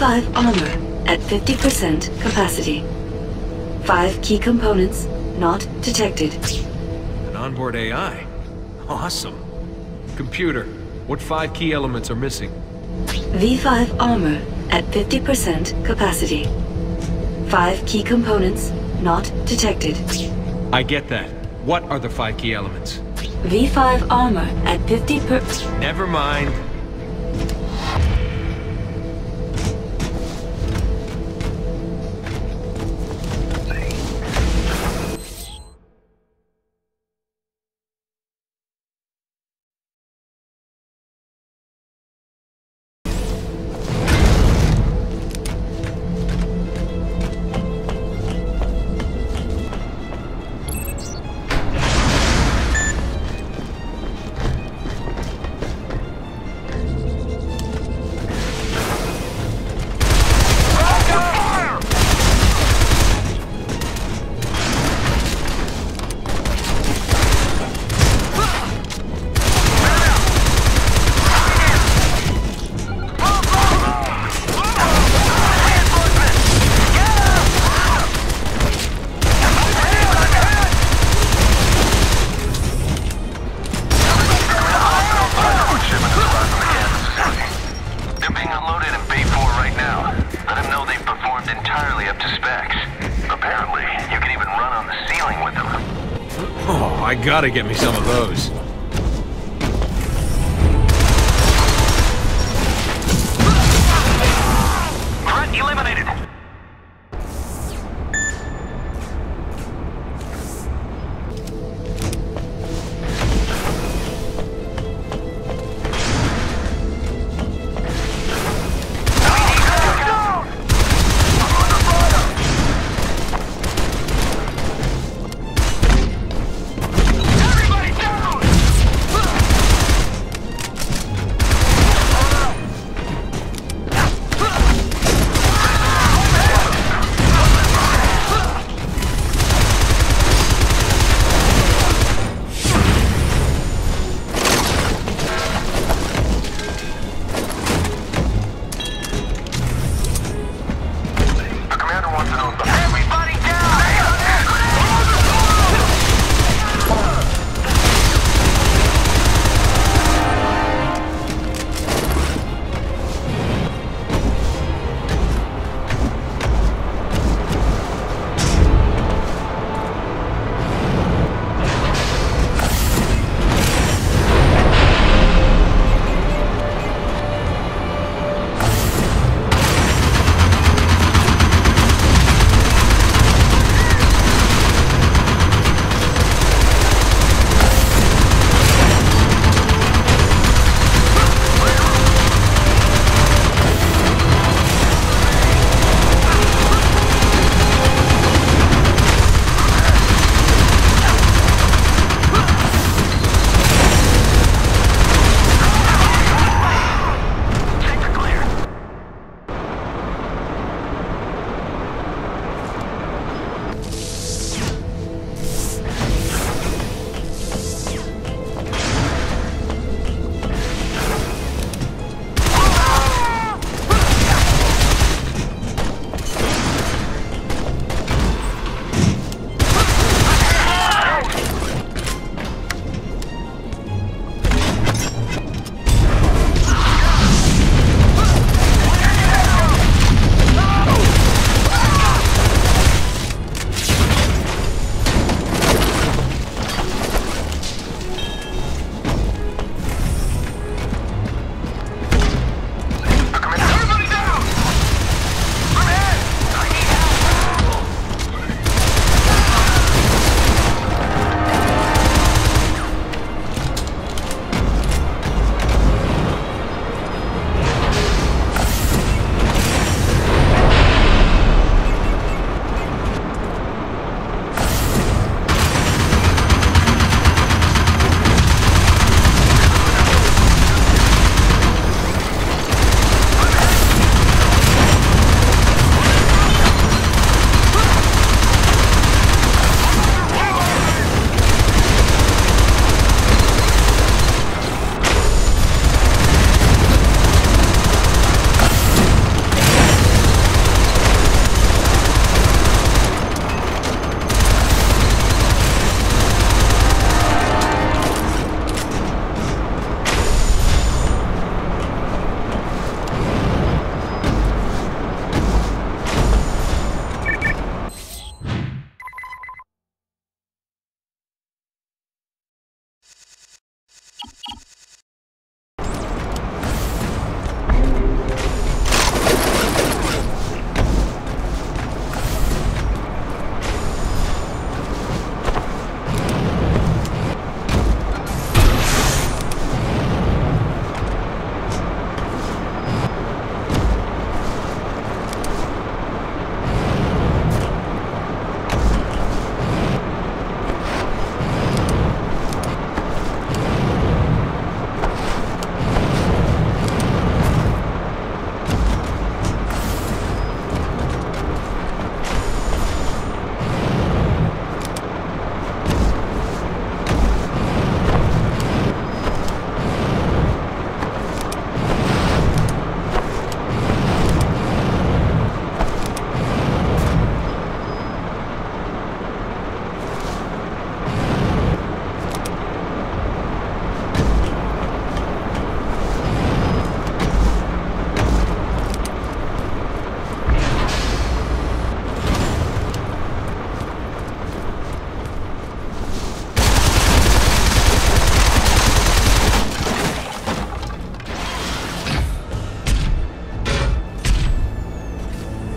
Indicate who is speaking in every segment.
Speaker 1: V5 armor at 50% capacity. Five key components not detected.
Speaker 2: An onboard AI? Awesome. Computer, what five key elements are missing?
Speaker 1: V5 armor at 50% capacity. Five key components not detected.
Speaker 2: I get that. What are the five key elements?
Speaker 1: V5 armor at 50 per...
Speaker 2: Never mind. Gotta get me some of those.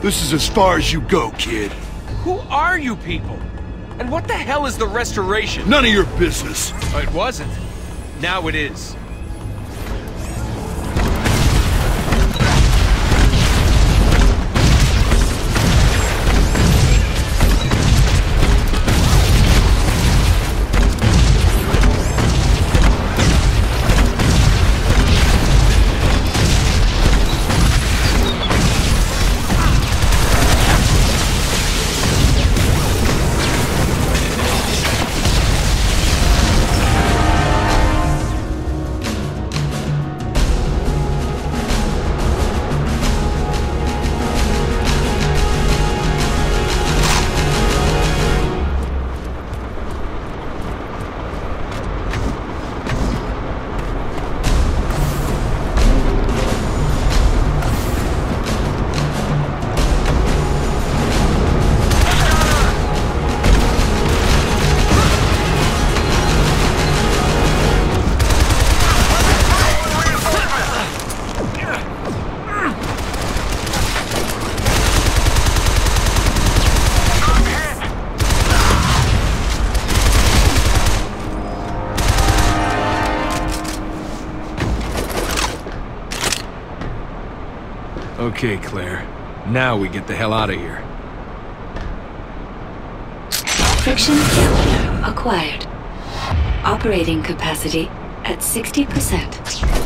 Speaker 3: This is as far as you go, kid.
Speaker 2: Who are you people? And what the hell is the Restoration?
Speaker 3: None of your business.
Speaker 2: It wasn't. Now it is. Now we get the hell out of here.
Speaker 1: Friction failure acquired. Operating capacity at 60%.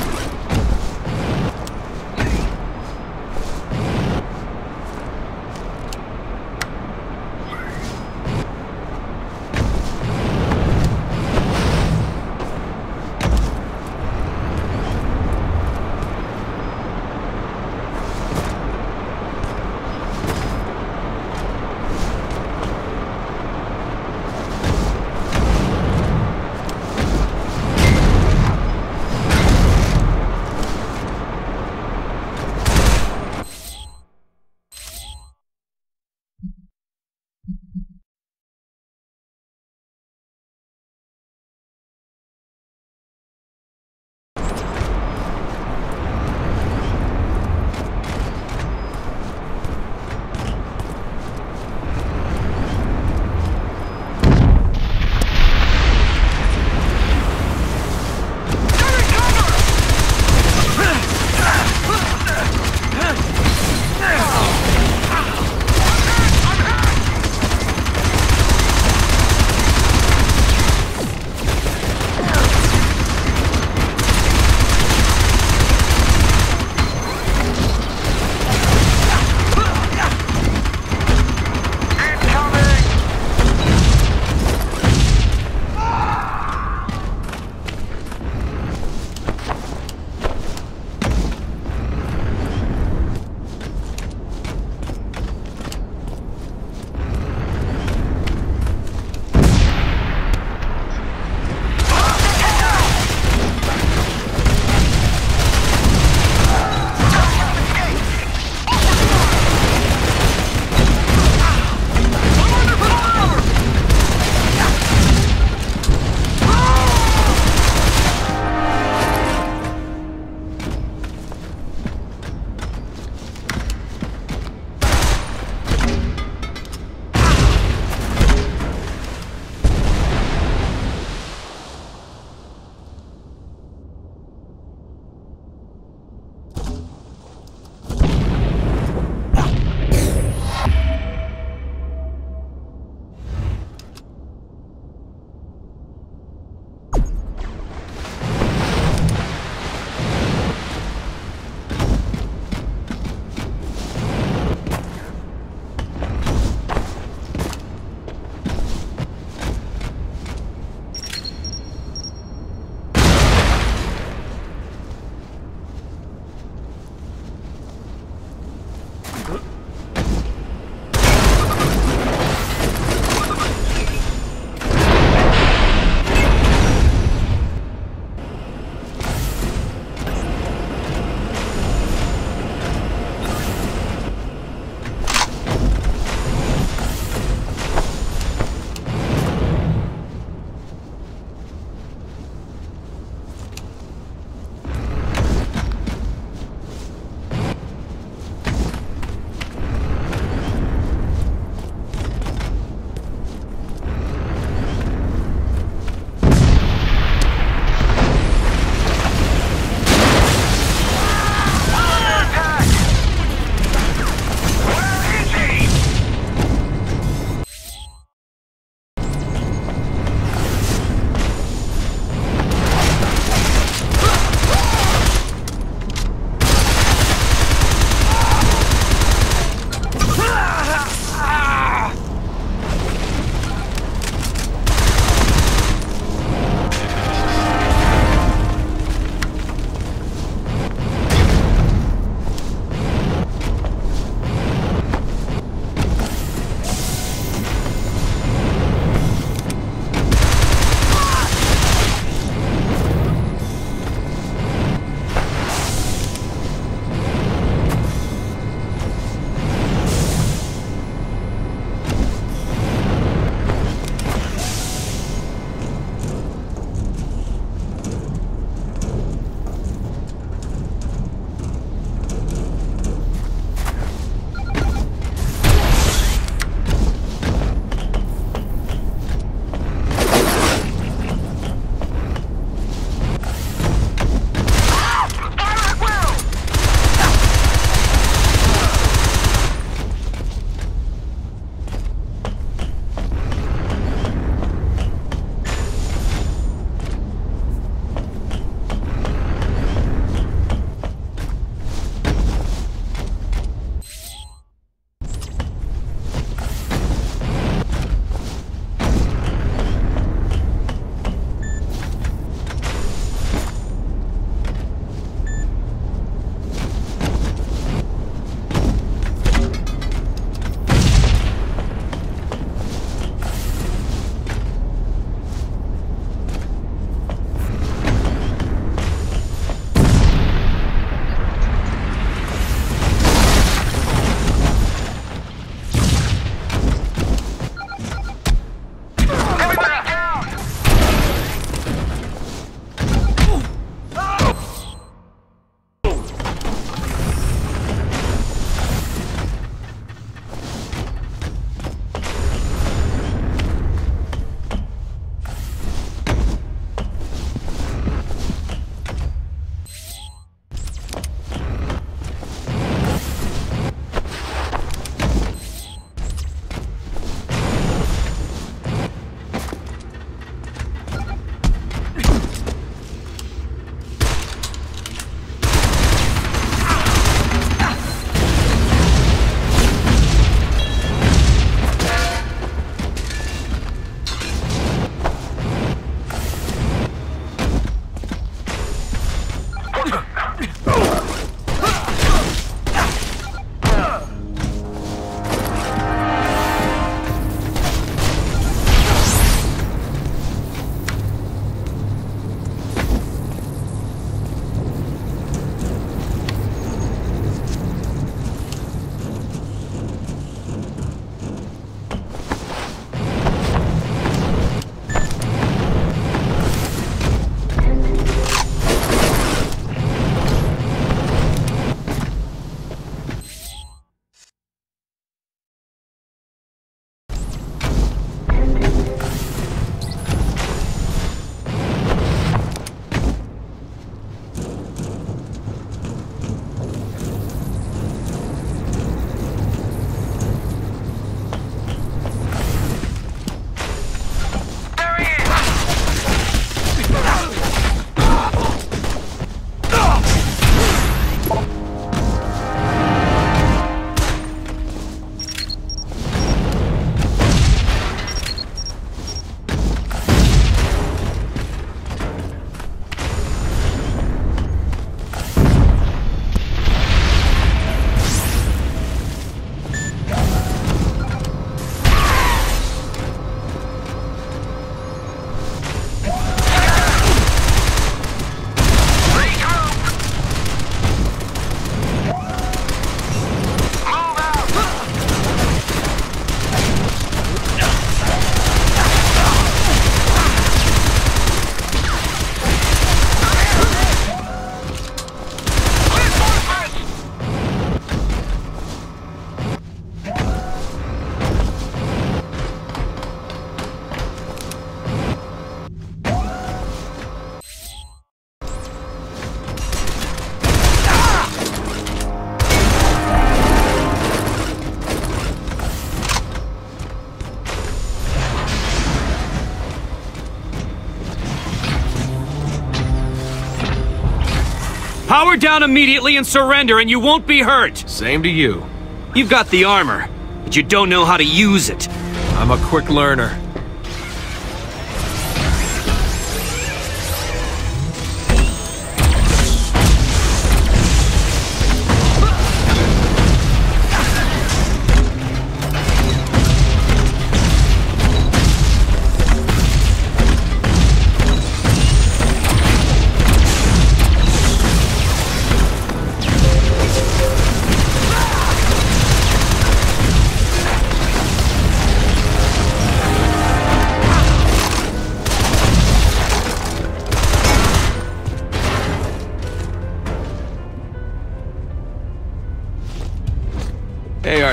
Speaker 3: Down immediately and surrender and you won't be hurt!
Speaker 2: Same to you.
Speaker 3: You've got the armor, but you don't know how to use it.
Speaker 2: I'm a quick learner.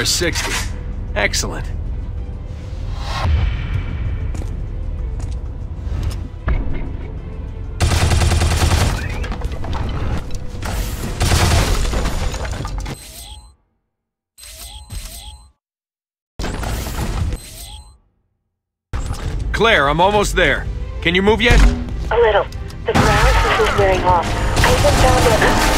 Speaker 2: AR-60. Excellent. Claire, I'm almost there. Can you move yet?
Speaker 1: A little. The paralysis is wearing off. I even found a...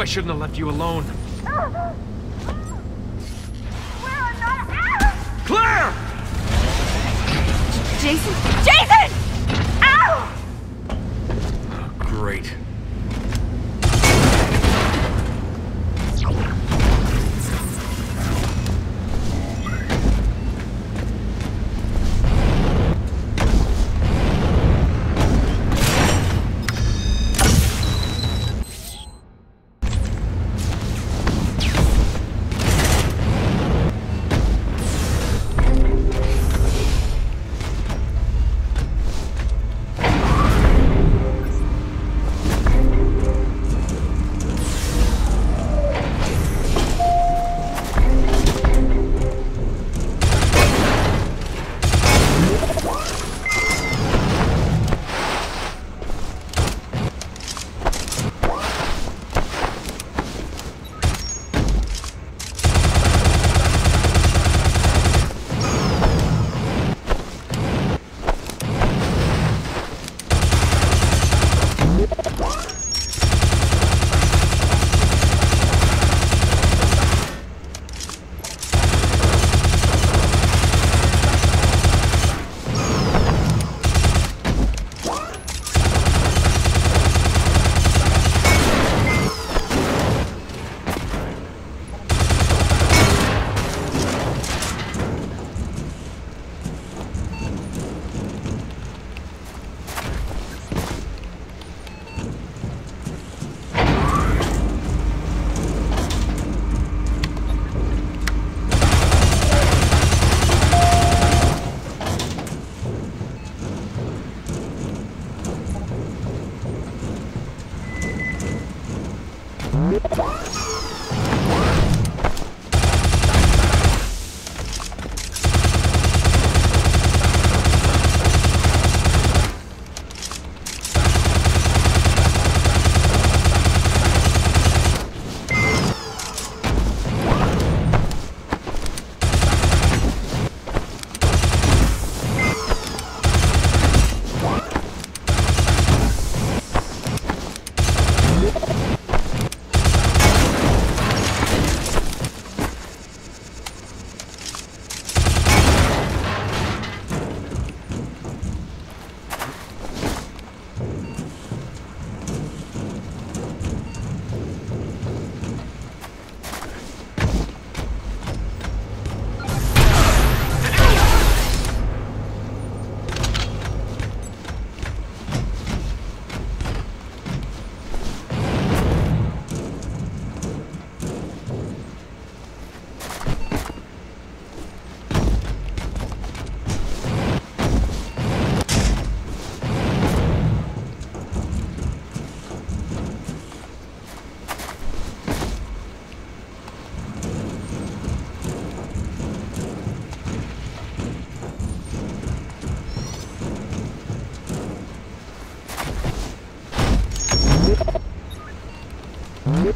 Speaker 2: I shouldn't have left you alone.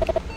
Speaker 4: you.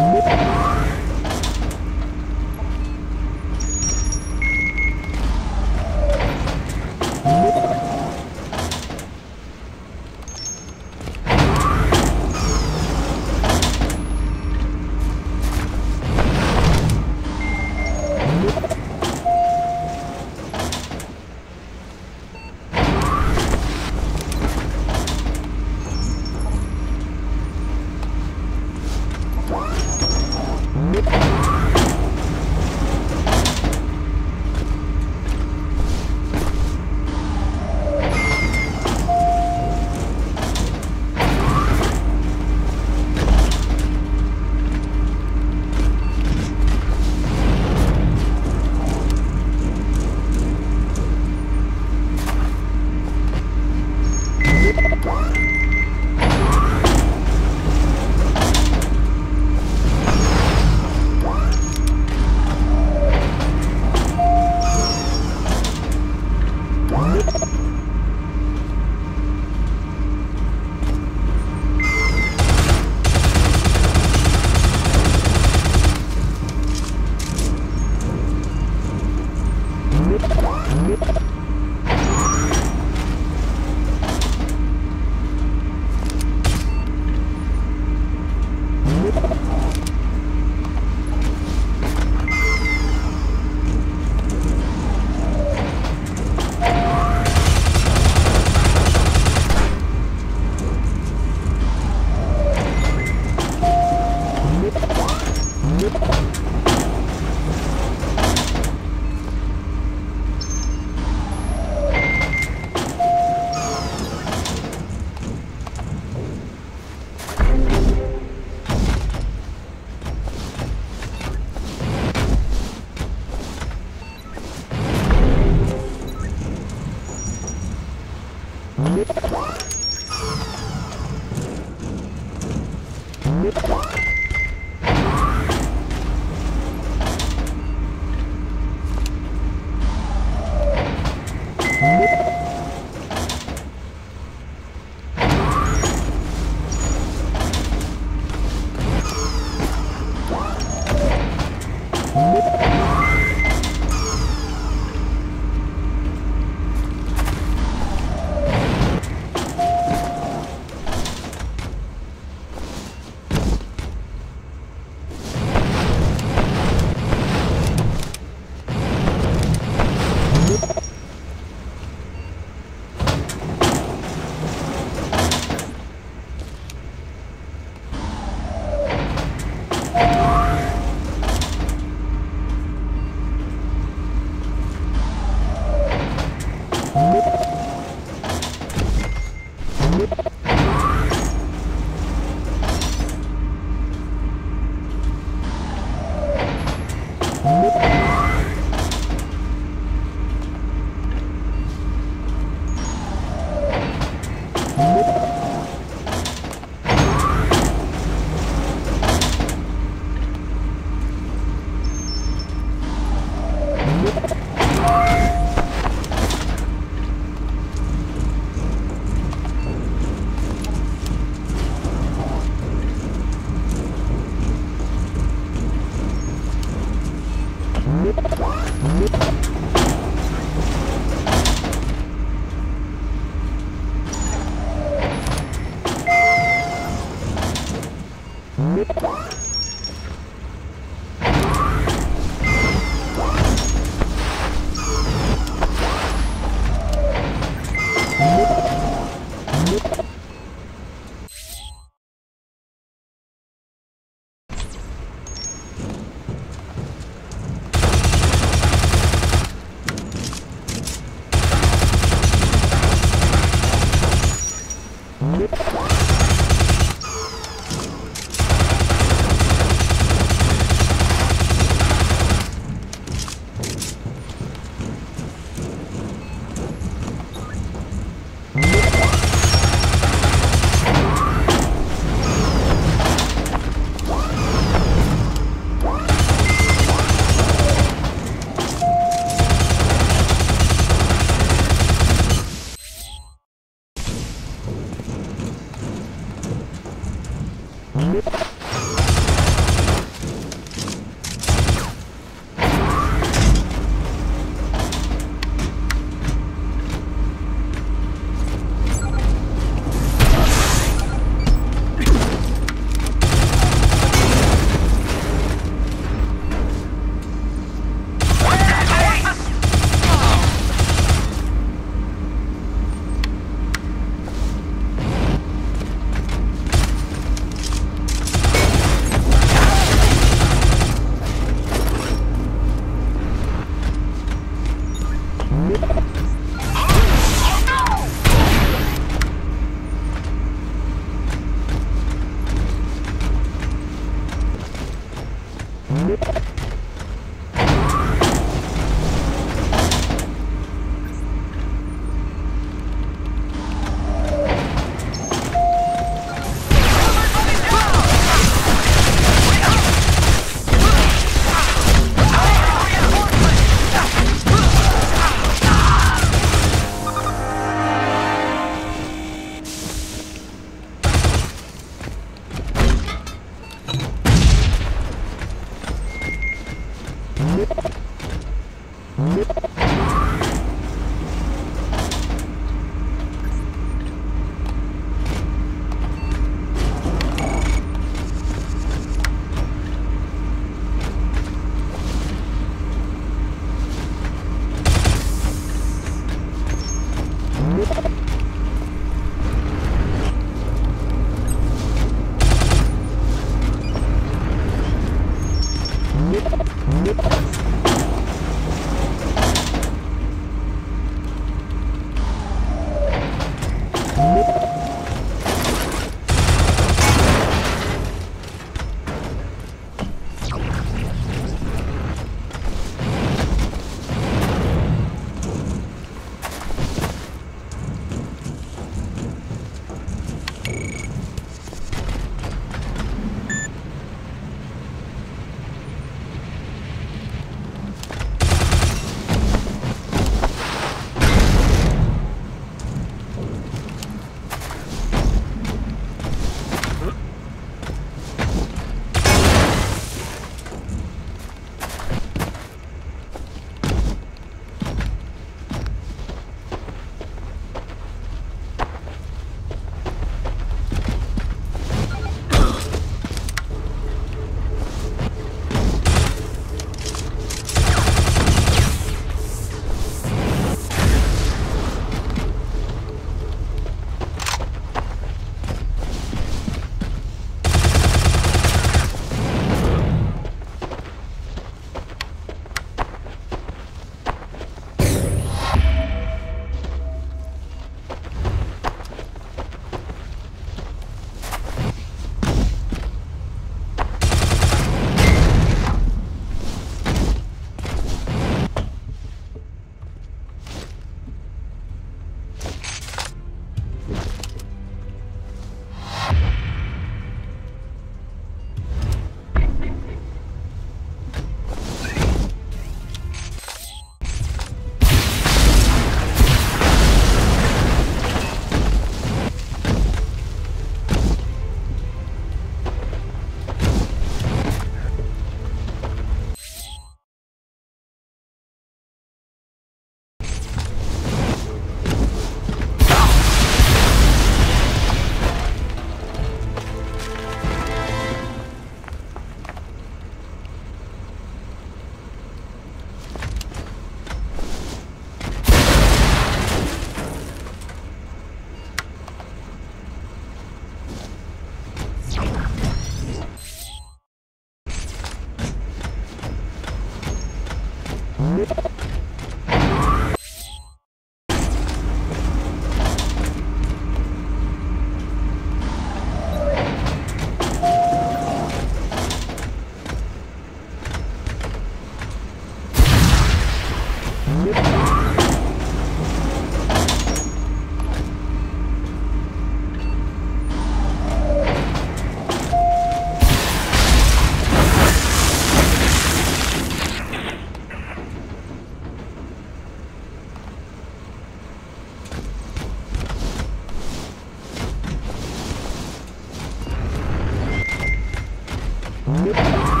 Speaker 4: Música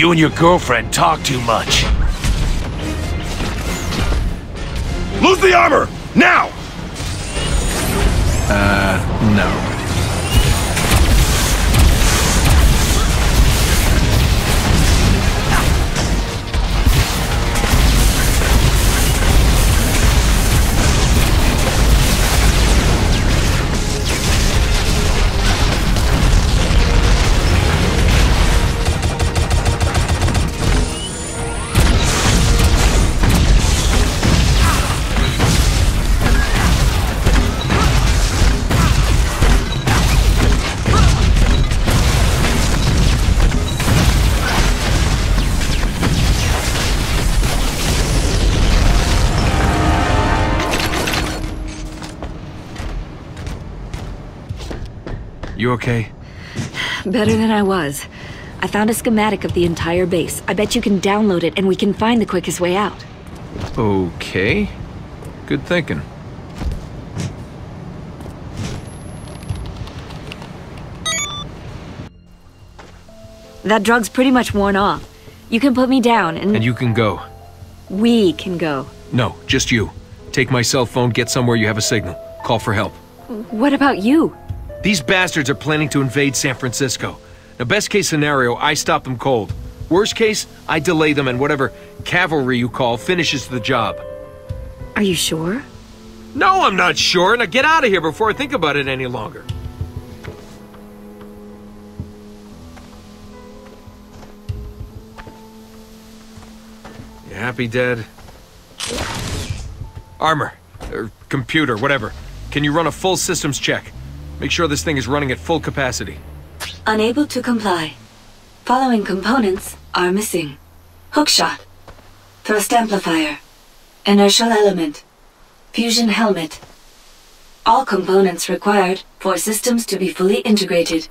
Speaker 3: You and your girlfriend talk too much. Lose the armor! Now!
Speaker 2: Uh, no. You okay?
Speaker 1: Better than I was. I found a schematic of the entire base. I bet you can download it and we can find the quickest way out.
Speaker 2: Okay. Good thinking.
Speaker 1: That drug's pretty much worn off. You can put me down and,
Speaker 2: And you can go.
Speaker 1: we can go.
Speaker 2: No, just you. Take my cell phone, get somewhere you have a signal. Call for help.
Speaker 1: What about you?
Speaker 2: These bastards are planning to invade San Francisco. Now, best case scenario, I stop them cold. Worst case, I delay them and whatever cavalry you call finishes the job.
Speaker 1: Are you sure?
Speaker 2: No, I'm not sure. Now get out of here before I think about it any longer. You happy, Dad? Armor. Or computer, whatever. Can you run a full systems check? Make sure this thing is running at full capacity.
Speaker 1: Unable to comply. Following components are missing. Hookshot. Thrust amplifier. Inertial element. Fusion helmet. All components required for systems to be fully integrated.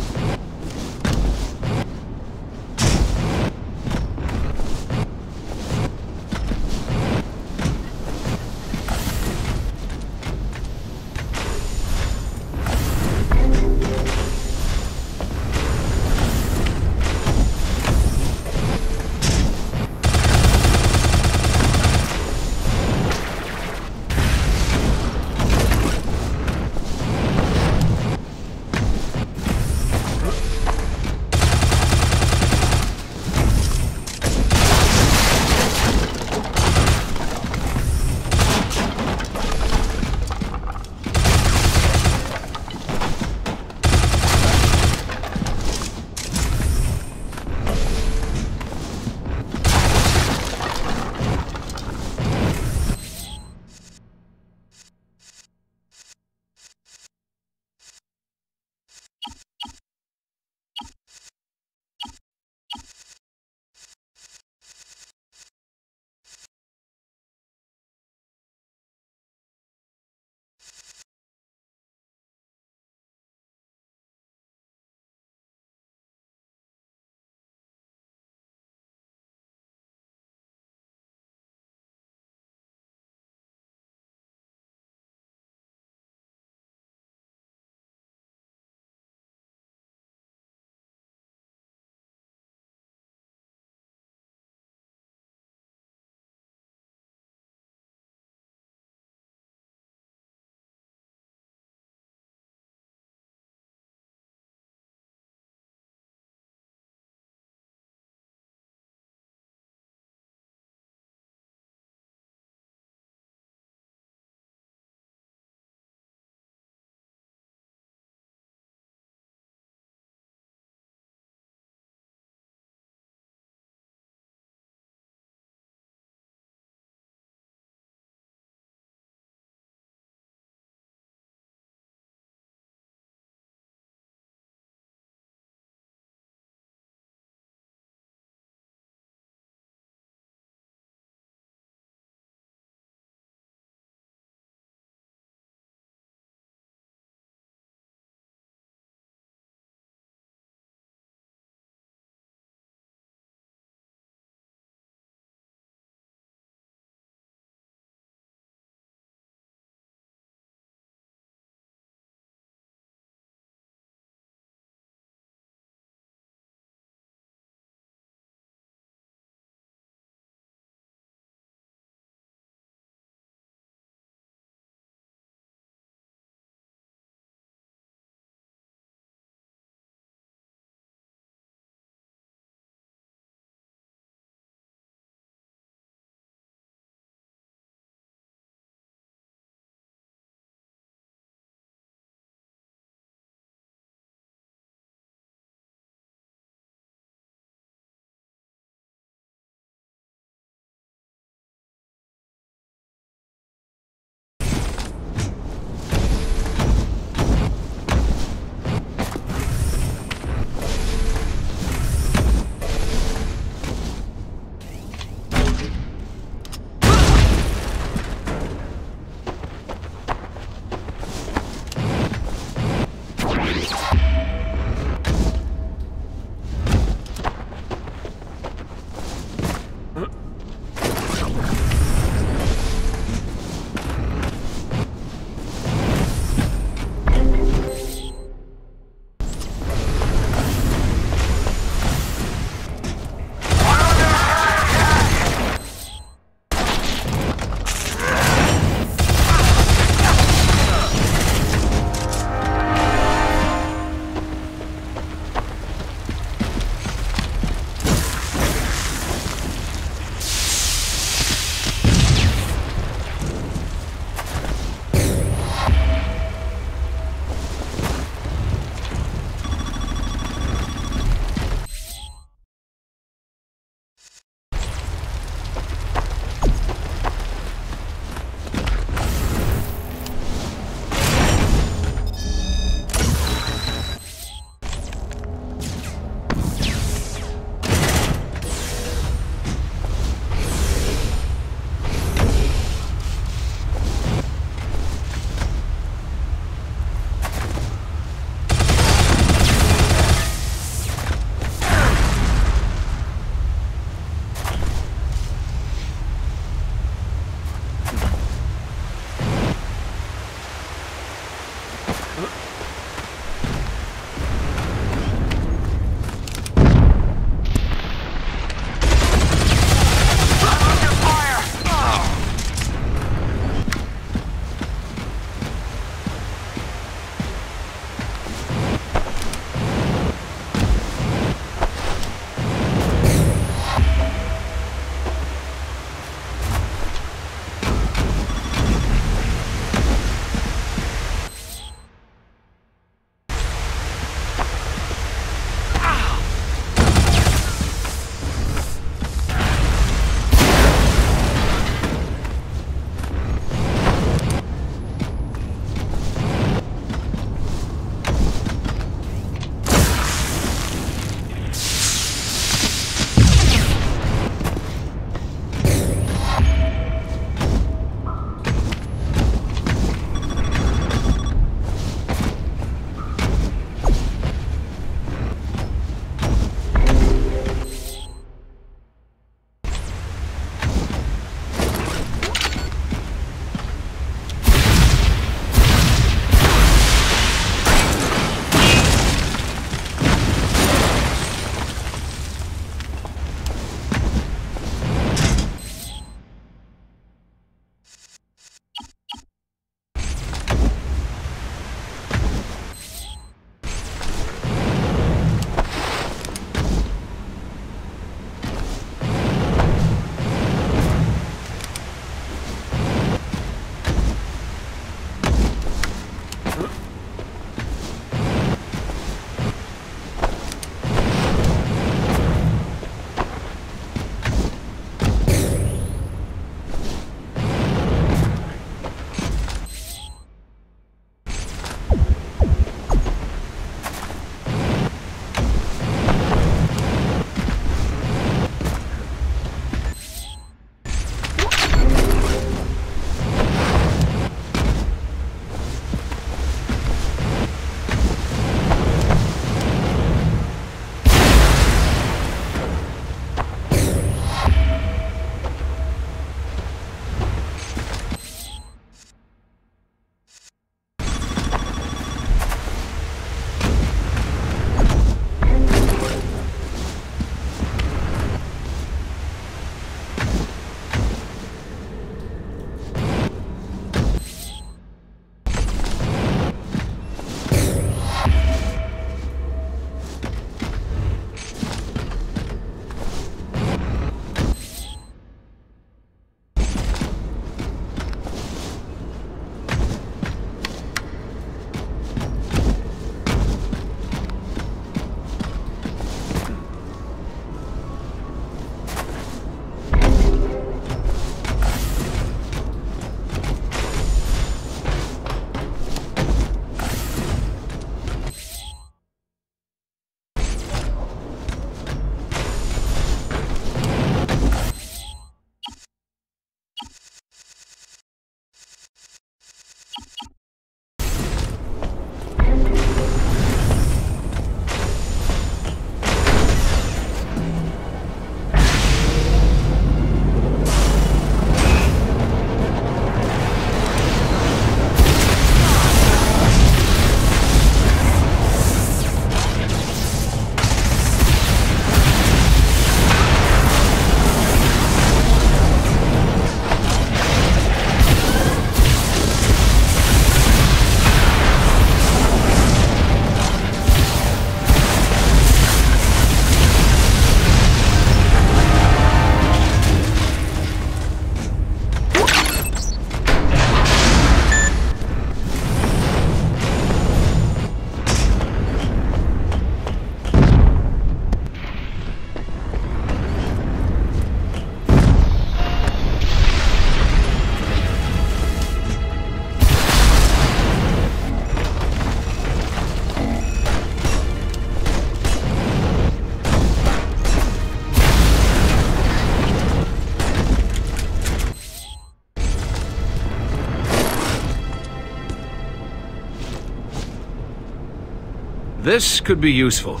Speaker 2: This could be useful.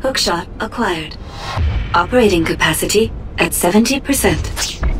Speaker 1: Hookshot acquired. Operating capacity at 70%.